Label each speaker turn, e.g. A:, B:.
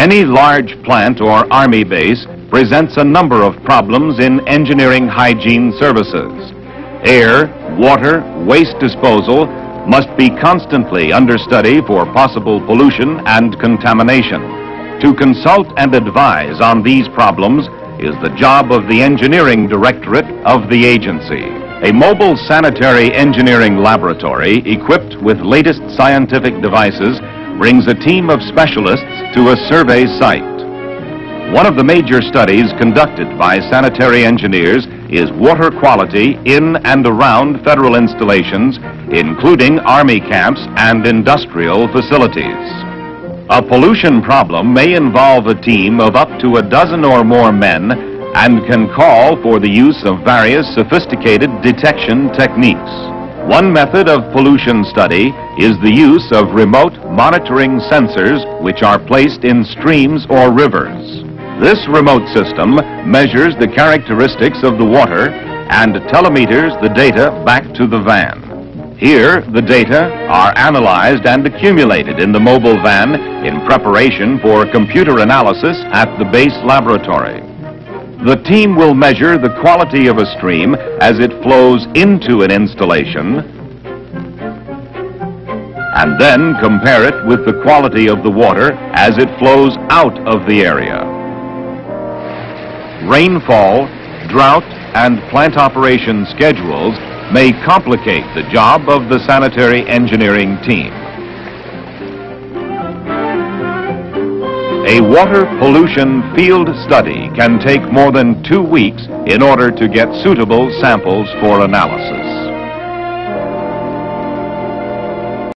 A: Any large plant or army base presents a number of problems in engineering hygiene services. Air, water, waste disposal must be constantly under study for possible pollution and contamination. To consult and advise on these problems is the job of the Engineering Directorate of the agency. A mobile sanitary engineering laboratory equipped with latest scientific devices brings a team of specialists to a survey site. One of the major studies conducted by sanitary engineers is water quality in and around federal installations, including Army camps and industrial facilities. A pollution problem may involve a team of up to a dozen or more men and can call for the use of various sophisticated detection techniques. One method of pollution study is the use of remote monitoring sensors which are placed in streams or rivers. This remote system measures the characteristics of the water and telemeters the data back to the van. Here, the data are analyzed and accumulated in the mobile van in preparation for computer analysis at the base laboratory. The team will measure the quality of a stream as it flows into an installation and then compare it with the quality of the water as it flows out of the area. Rainfall, drought, and plant operation schedules may complicate the job of the sanitary engineering team. A water pollution field study can take more than two weeks in order to get suitable samples for analysis.